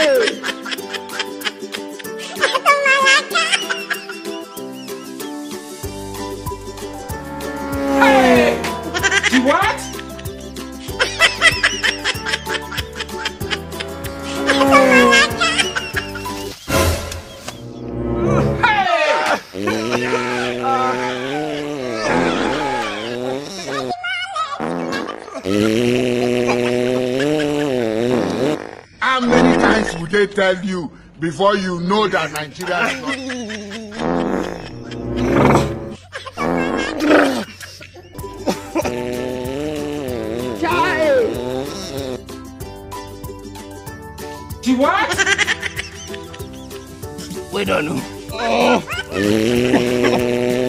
hey! You what? hey! Wike tell you before you know that Nigeria is not. She what? We don't know.